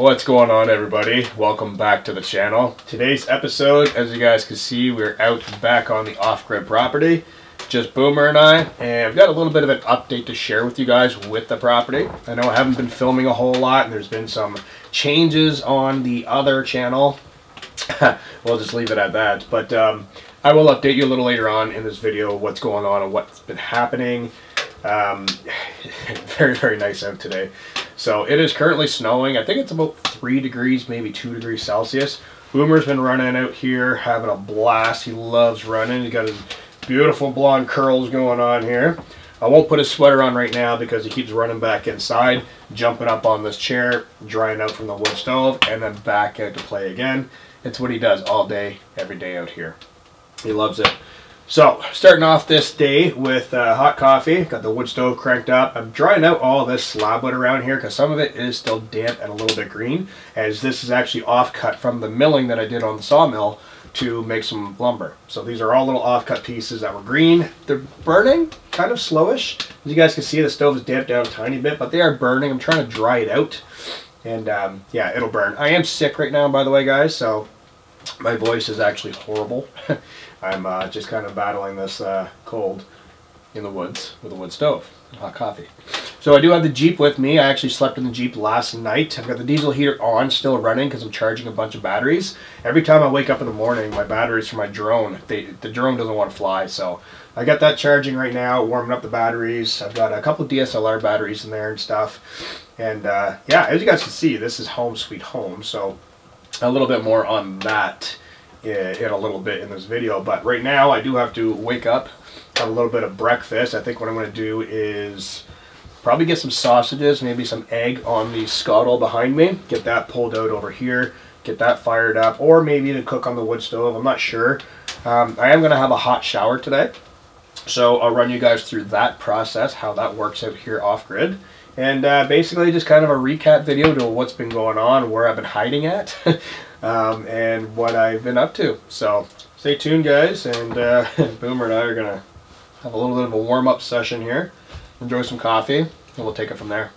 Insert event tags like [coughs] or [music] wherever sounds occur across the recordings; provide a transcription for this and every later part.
What's going on everybody? Welcome back to the channel. Today's episode, as you guys can see, we're out back on the off-grid property. Just Boomer and I, and I've got a little bit of an update to share with you guys with the property. I know I haven't been filming a whole lot, and there's been some changes on the other channel. [laughs] we'll just leave it at that. But um, I will update you a little later on in this video what's going on and what's been happening. Um, [laughs] very, very nice out today. So it is currently snowing. I think it's about three degrees, maybe two degrees Celsius. Boomer's been running out here, having a blast. He loves running. He's got his beautiful blonde curls going on here. I won't put his sweater on right now because he keeps running back inside, jumping up on this chair, drying out from the wood stove, and then back out to play again. It's what he does all day, every day out here. He loves it. So, starting off this day with uh, hot coffee. Got the wood stove cranked up. I'm drying out all this slab wood around here because some of it is still damp and a little bit green, as this is actually offcut from the milling that I did on the sawmill to make some lumber. So these are all little offcut pieces that were green. They're burning, kind of slowish. As you guys can see, the stove is damped down a tiny bit, but they are burning. I'm trying to dry it out. And um, yeah, it'll burn. I am sick right now, by the way, guys, so my voice is actually horrible. [laughs] I'm uh, just kind of battling this uh, cold in the woods with a wood stove and hot coffee. So I do have the Jeep with me. I actually slept in the Jeep last night. I've got the diesel heater on, still running because I'm charging a bunch of batteries. Every time I wake up in the morning, my batteries for my drone, they, the drone doesn't want to fly. So I got that charging right now, warming up the batteries. I've got a couple DSLR batteries in there and stuff. And uh, yeah, as you guys can see, this is home sweet home. So a little bit more on that in a little bit in this video. But right now I do have to wake up, have a little bit of breakfast. I think what I'm going to do is probably get some sausages, maybe some egg on the skottel behind me. Get that pulled out over here, get that fired up, or maybe to cook on the wood stove. I'm not sure. Um, I am going to have a hot shower today. So I'll run you guys through that process, how that works out here off-grid. And uh, basically just kind of a recap video to what's been going on, where I've been hiding at. [laughs] um, and what I've been up to. So stay tuned, guys, and uh, [laughs] Boomer and I are going to have a little bit of a warm-up session here, enjoy some coffee, and we'll take it from there.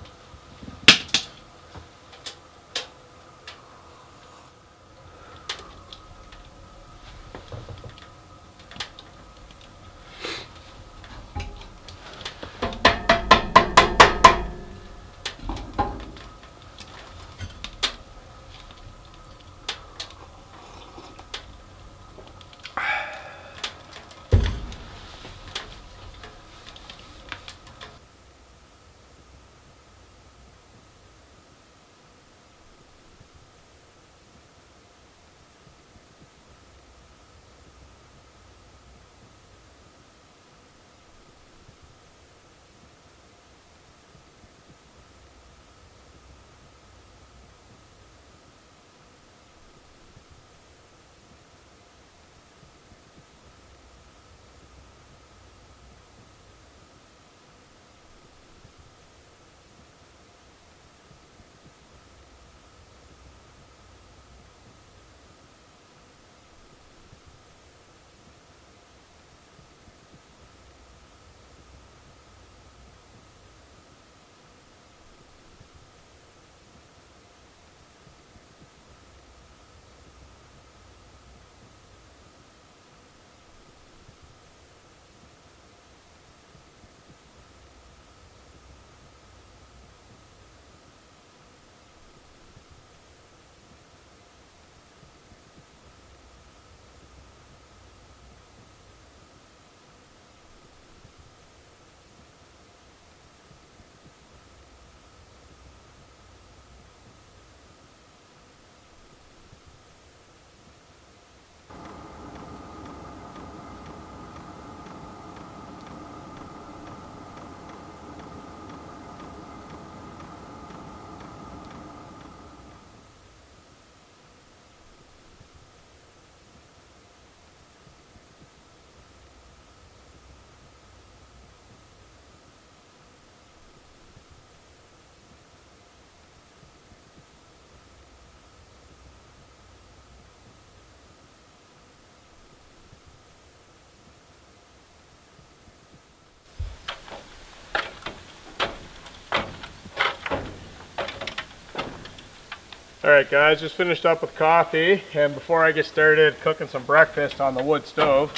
Alright guys, just finished up with coffee and before I get started cooking some breakfast on the wood stove,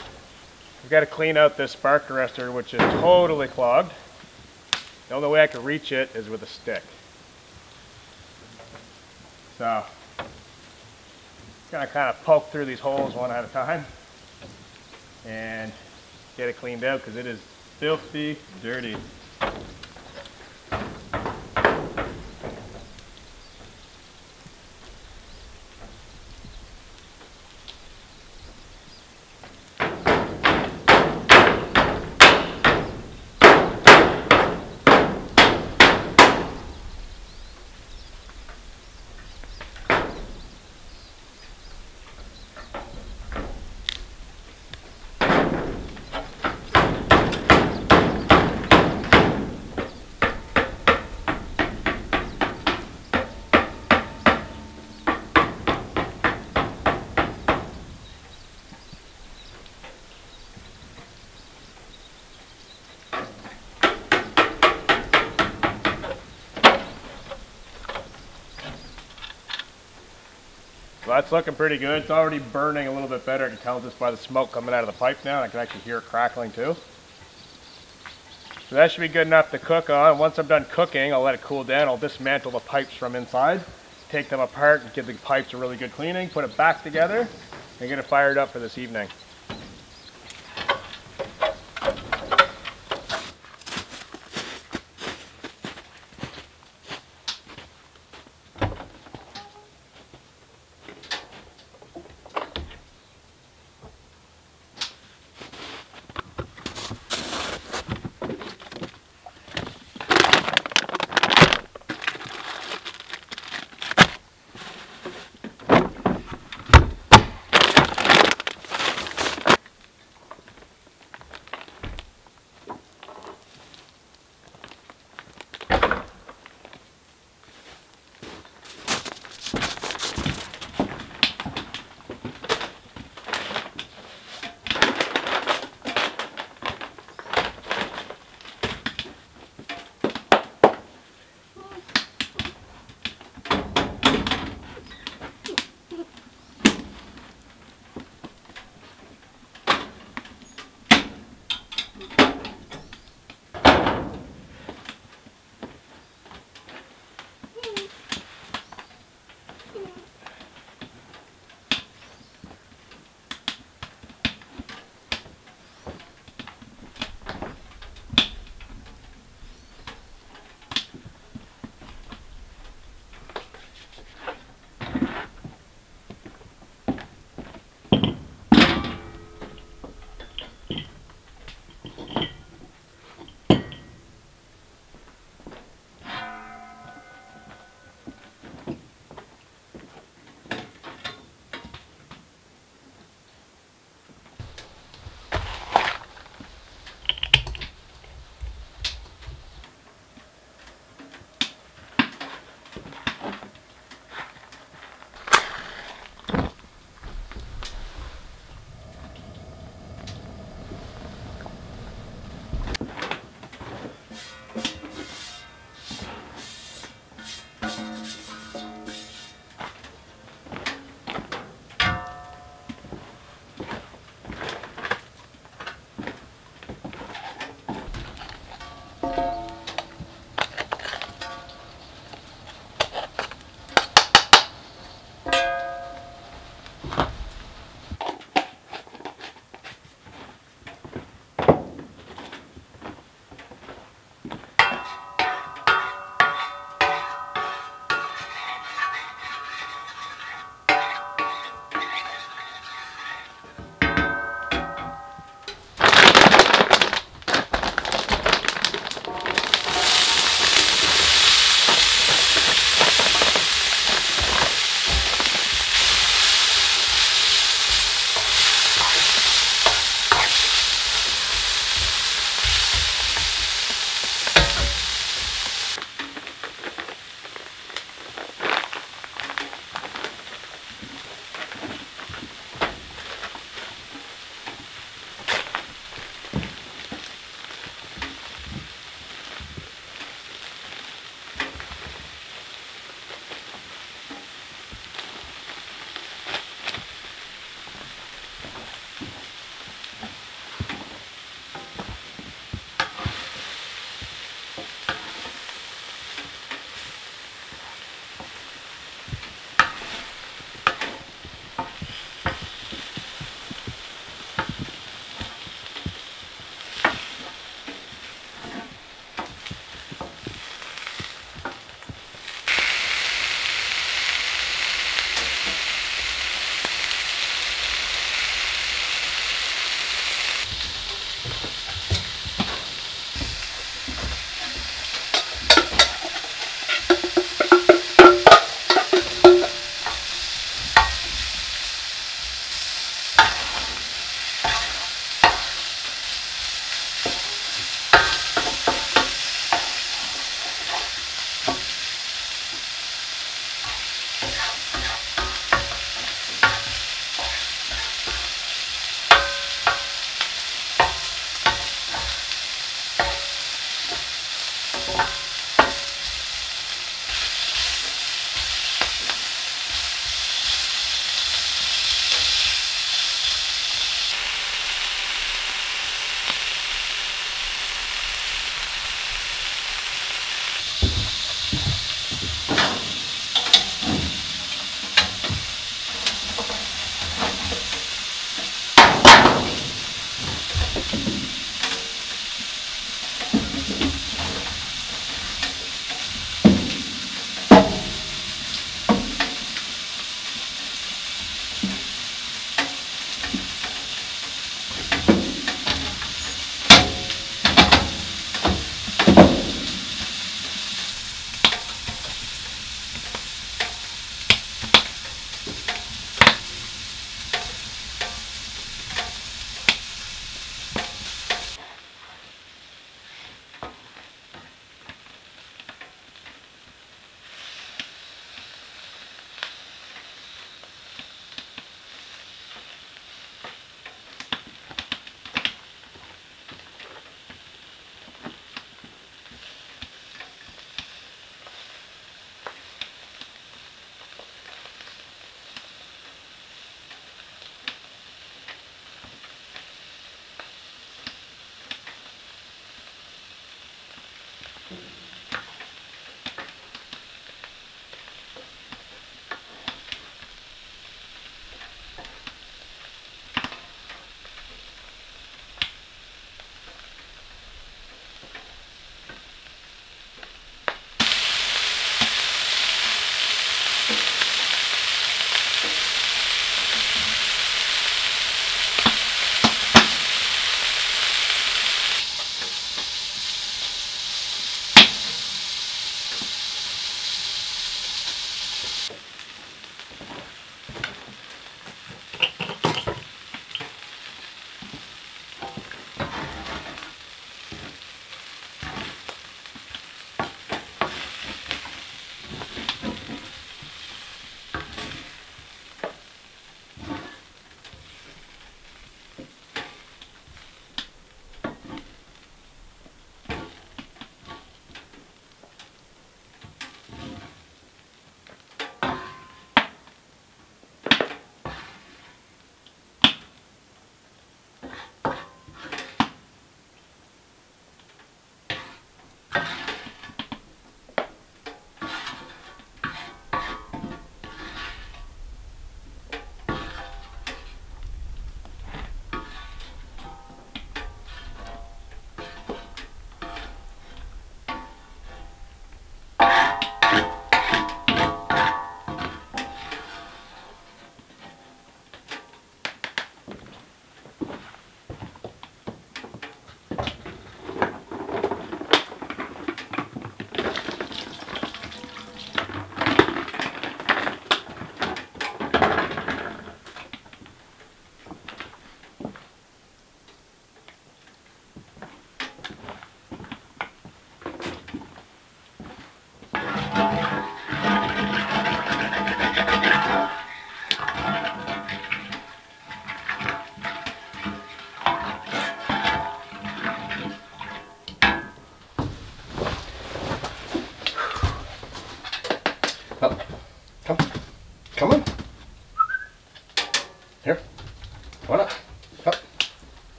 I've got to clean out this spark arrestor which is totally clogged. The only way I can reach it is with a stick. So, gonna kind of poke through these holes one at a time and get it cleaned out because it is filthy dirty. Well, that's looking pretty good. It's already burning a little bit better. I can tell just by the smoke coming out of the pipe now. I can actually hear it crackling too. So that should be good enough to cook on. Once I'm done cooking, I'll let it cool down. I'll dismantle the pipes from inside, take them apart and give the pipes a really good cleaning, put it back together, and get it fired up for this evening.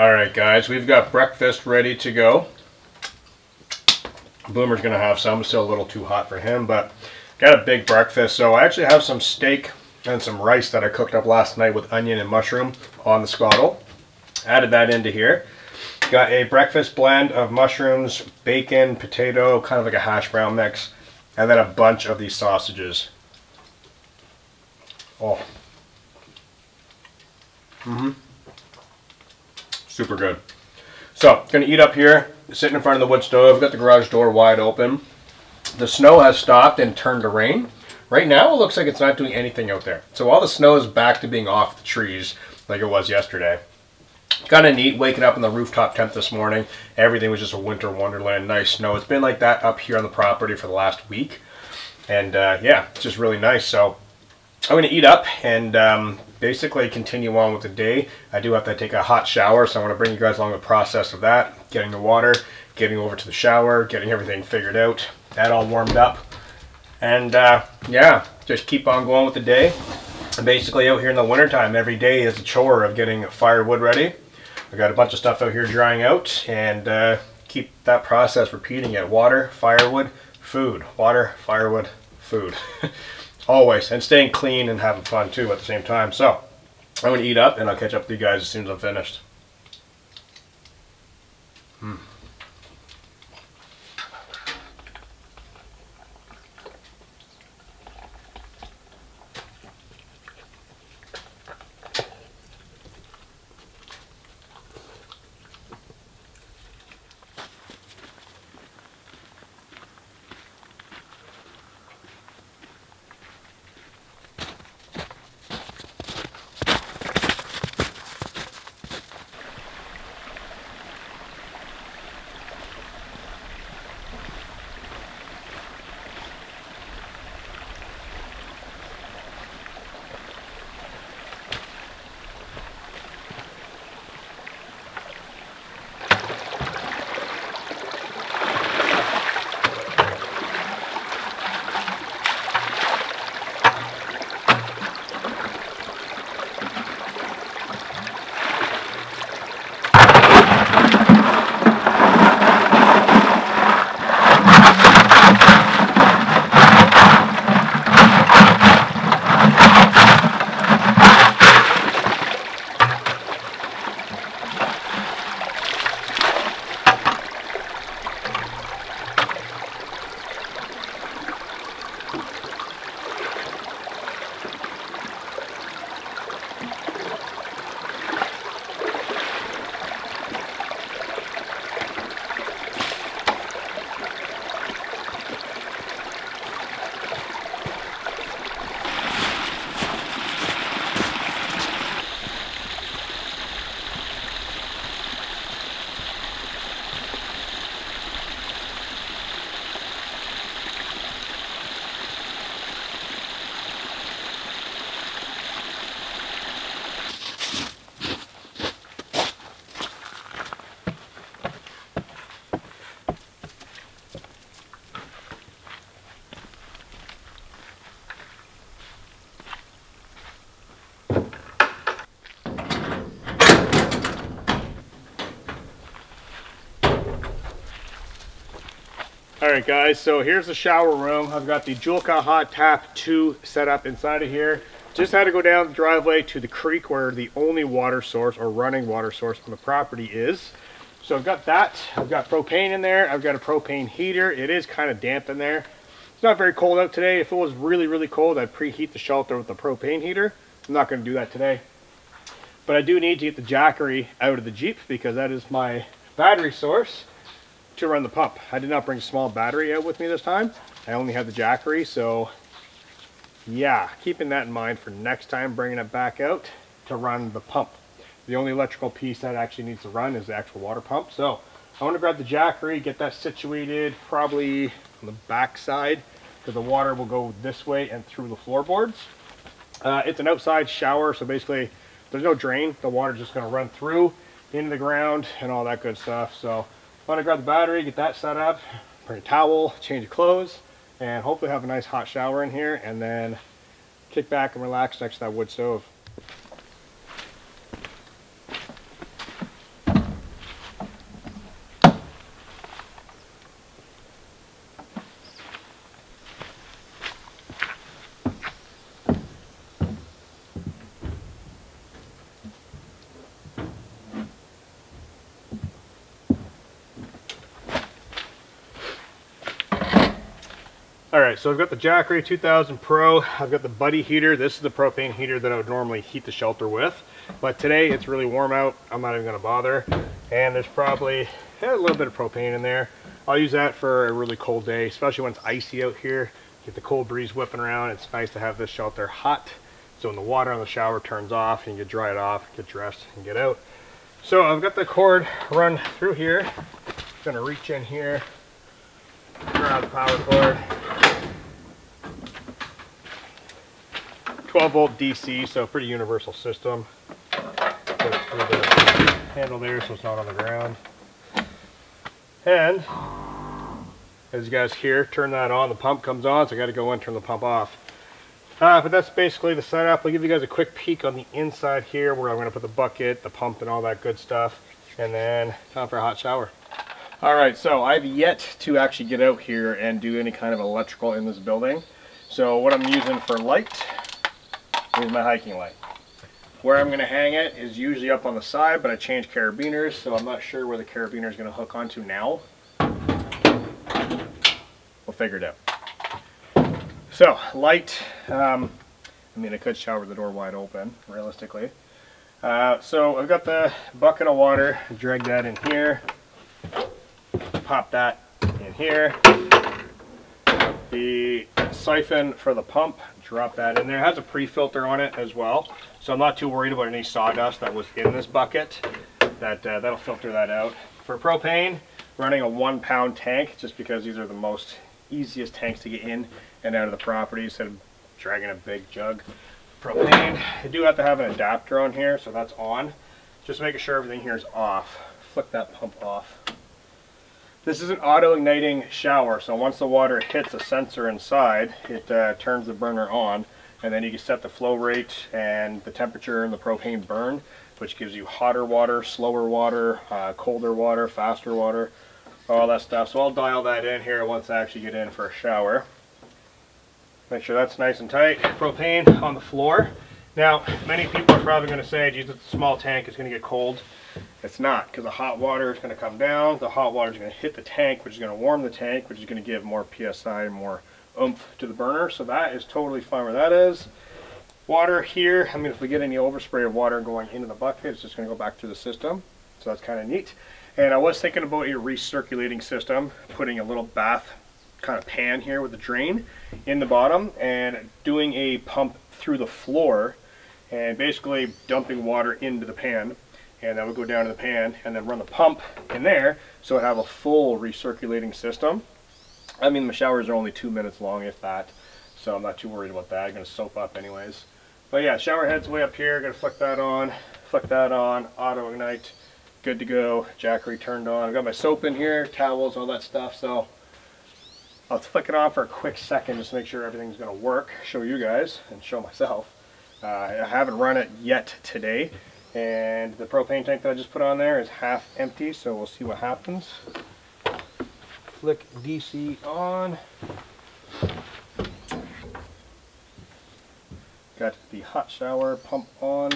All right, guys, we've got breakfast ready to go. Boomer's gonna have some, still a little too hot for him, but got a big breakfast. So I actually have some steak and some rice that I cooked up last night with onion and mushroom on the skottel. Added that into here. Got a breakfast blend of mushrooms, bacon, potato, kind of like a hash brown mix, and then a bunch of these sausages. Oh. Mm-hmm. Super good. So, gonna eat up here, sitting in front of the wood stove, got the garage door wide open. The snow has stopped and turned to rain. Right now, it looks like it's not doing anything out there. So all the snow is back to being off the trees like it was yesterday. Kind of neat waking up in the rooftop tent this morning. Everything was just a winter wonderland, nice snow. It's been like that up here on the property for the last week. And uh, yeah, it's just really nice. So I'm going to eat up and um, basically continue on with the day. I do have to take a hot shower, so I want to bring you guys along the process of that. Getting the water, getting over to the shower, getting everything figured out. That all warmed up. And uh, yeah, just keep on going with the day. Basically out here in the wintertime, every day is a chore of getting firewood ready. I got a bunch of stuff out here drying out and uh, keep that process repeating it. Water, firewood, food. Water, firewood, food. [laughs] Always. And staying clean and having fun too at the same time. So, I'm going to eat up and I'll catch up with you guys as soon as I'm finished. Right guys, so here's the shower room. I've got the Joolca Hot Tap 2 set up inside of here. Just had to go down the driveway to the creek where the only water source or running water source on the property is. So I've got that. I've got propane in there. I've got a propane heater. It is kind of damp in there. It's not very cold out today. If it was really, really cold, I'd preheat the shelter with the propane heater. I'm not going to do that today. But I do need to get the Jackery out of the Jeep because that is my battery source to run the pump. I did not bring a small battery out with me this time. I only had the Jackery, so yeah, keeping that in mind for next time, bringing it back out to run the pump. The only electrical piece that actually needs to run is the actual water pump. So I want to grab the Jackery, get that situated probably on the back side because the water will go this way and through the floorboards. Uh, it's an outside shower, so basically there's no drain. The water's just going to run through into the ground and all that good stuff. So I'm gonna grab the battery, get that set up, bring a towel, change of clothes, and hopefully have a nice hot shower in here and then kick back and relax next to that wood stove. So I've got the Jackery 2000 Pro. I've got the Buddy heater. This is the propane heater that I would normally heat the shelter with. But today it's really warm out. I'm not even gonna bother. And there's probably a little bit of propane in there. I'll use that for a really cold day, especially when it's icy out here. Get the cold breeze whipping around. It's nice to have this shelter hot. So when the water on the shower turns off, you can dry it off, get dressed, and get out. So I've got the cord run through here. Gonna reach in here, grab the power cord, 12 volt DC, so pretty universal system. Put it through the handle there so it's not on the ground. And as you guys hear, turn that on, the pump comes on, so I gotta go in turn the pump off. Uh, but that's basically the setup. I'll give you guys a quick peek on the inside here where I'm gonna put the bucket, the pump, and all that good stuff. And then time for a hot shower. All right, so I've yet to actually get out here and do any kind of electrical in this building. So what I'm using for light Here's my hiking light. Where I'm going to hang it is usually up on the side, but I changed carabiners, so I'm not sure where the carabiner is going to hook onto now. We'll figure it out. So, light. Um, I mean, I could shower the door wide open, realistically. Uh, so I've got the bucket of water, drag that in here, pop that in here. The siphon for the pump drop that in there. It has a pre-filter on it as well, so I'm not too worried about any sawdust that was in this bucket. That, uh, that'll filter that out. For propane, running a one pound tank, just because these are the most easiest tanks to get in and out of the property instead of dragging a big jug. Propane, I do have to have an adapter on here, so that's on. Just making sure everything here is off. Flick that pump off. This is an auto-igniting shower, so once the water hits a sensor inside, it uh, turns the burner on, and then you can set the flow rate and the temperature and the propane burn, which gives you hotter water, slower water, uh, colder water, faster water, all that stuff. So I'll dial that in here once I actually get in for a shower. Make sure that's nice and tight. Propane on the floor. Now, many people are probably going to say, geez, it's a small tank, it's going to get cold. It's not, because the hot water is going to come down, the hot water is going to hit the tank, which is going to warm the tank, which is going to give more PSI and more oomph to the burner, so that is totally fine where that is. Water here, I mean, if we get any overspray of water going into the bucket, it's just going to go back through the system, so that's kind of neat. And I was thinking about a recirculating system, putting a little bath kind of pan here with a drain in the bottom and doing a pump through the floor and basically dumping water into the pan and that would go down to the pan and then run the pump in there so it have a full recirculating system. I mean the showers are only two minutes long if that so I'm not too worried about that. I'm going to soap up anyways. But yeah, shower head's way up here. Going to flick that on, flick that on, auto ignite, good to go. Jackery turned on. I've got my soap in here, towels, all that stuff. So I'll flick it on for a quick second just to make sure everything's going to work. Show you guys and show myself. Uh, I haven't run it yet today and the propane tank that I just put on there is half empty, so we'll see what happens. Flick DC on. Got the hot shower pump on.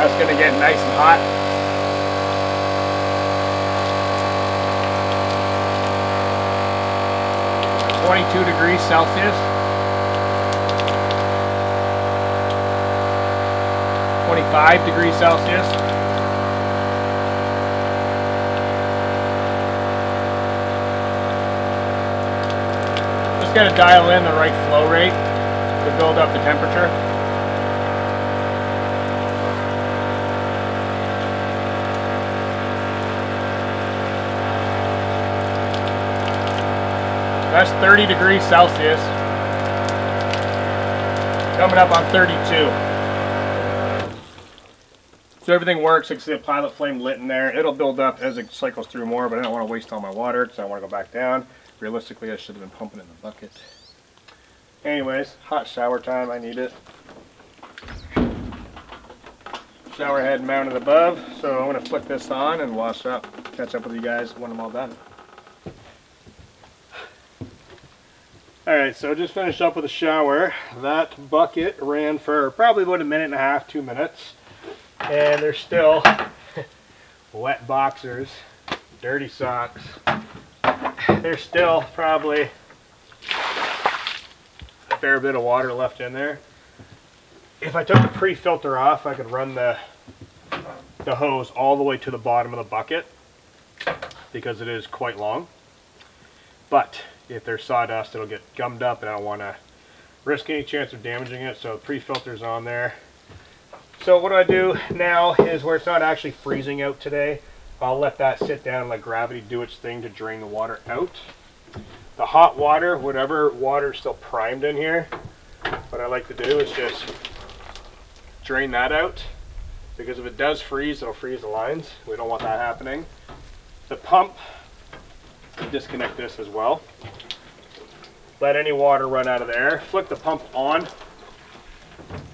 That's going to get nice and hot. 22 degrees Celsius. 25 degrees Celsius. Just got to dial in the right flow rate to build up the temperature. That's 30 degrees Celsius. Coming up on 32. So everything works, like the pilot flame lit in there. It'll build up as it cycles through more, but I don't want to waste all my water because I want to go back down. Realistically, I should have been pumping in the bucket. Anyways, hot shower time, I need it. Shower head mounted above, so I'm going to flick this on and wash up. Catch up with you guys when I'm all done. Alright, so just finished up with a shower. That bucket ran for probably about a minute and a half, two minutes. And there's still [laughs] wet boxers, dirty socks. There's still probably a fair bit of water left in there. If I took the pre-filter off, I could run the, the hose all the way to the bottom of the bucket because it is quite long. But if there's sawdust, it'll get gummed up and I don't want to risk any chance of damaging it. So pre-filter's on there. So what I do now is where it's not actually freezing out today, I'll let that sit down and let gravity do its thing to drain the water out. The hot water, whatever water is still primed in here, what I like to do is just drain that out because if it does freeze, it'll freeze the lines. We don't want that happening. The pump, disconnect this as well. Let any water run out of there. Flick the pump on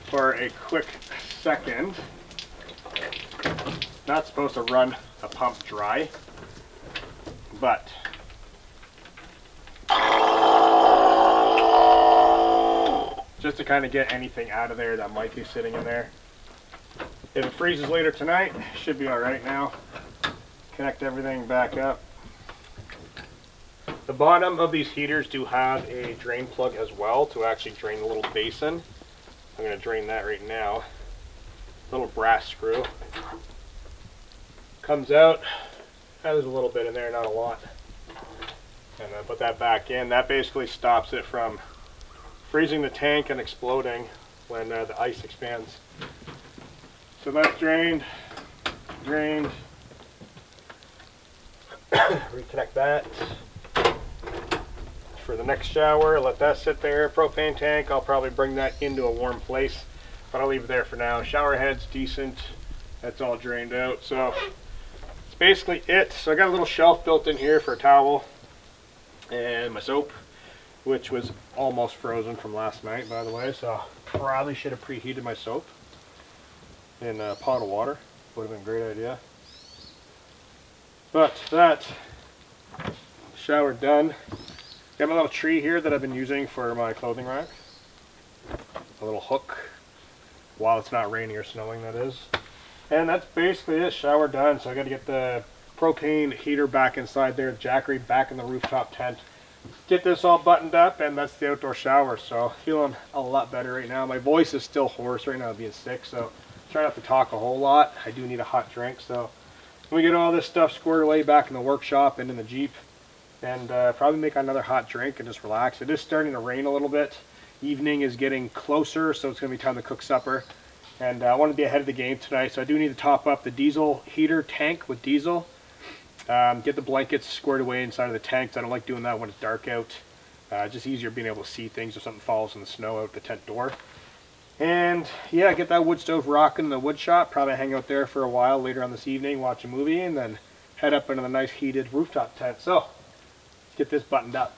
for a quick second. Not supposed to run the pump dry, but just to kind of get anything out of there that might be sitting in there. If it freezes later tonight, should be all right now. Connect everything back up. The bottom of these heaters do have a drain plug as well to actually drain the little basin. I'm going to drain that right now. Little brass screw. Comes out. There's a little bit in there, not a lot. And then put that back in. That basically stops it from freezing the tank and exploding when uh, the ice expands. So that's drained, drained. [coughs] Reconnect that for the next shower. Let that sit there. Propane tank, I'll probably bring that into a warm place, but I'll leave it there for now. Shower head's decent. That's all drained out. So it's basically it. So I got a little shelf built in here for a towel and my soap, which was almost frozen from last night, by the way. So probably should have preheated my soap in a pot of water. Would have been a great idea. But that shower done. Got my little tree here that I've been using for my clothing rack. A little hook while it's not raining or snowing that is. And that's basically it, shower done. So I got to get the propane heater back inside there, Jackery back in the rooftop tent. Get this all buttoned up and that's the outdoor shower. So feeling a lot better right now. My voice is still hoarse right now being sick. So try not to talk a whole lot. I do need a hot drink. So we get all this stuff squared away back in the workshop and in the Jeep, and uh, probably make another hot drink and just relax. It is starting to rain a little bit. Evening is getting closer, so it's going to be time to cook supper. And uh, I want to be ahead of the game tonight, so I do need to top up the diesel heater tank with diesel. Um, get the blankets squared away inside of the tanks. I don't like doing that when it's dark out. Uh, just easier being able to see things if something falls in the snow out the tent door. And yeah, get that wood stove rocking in the wood shop. Probably hang out there for a while later on this evening, watch a movie, and then head up into the nice heated rooftop tent. So get this buttoned up.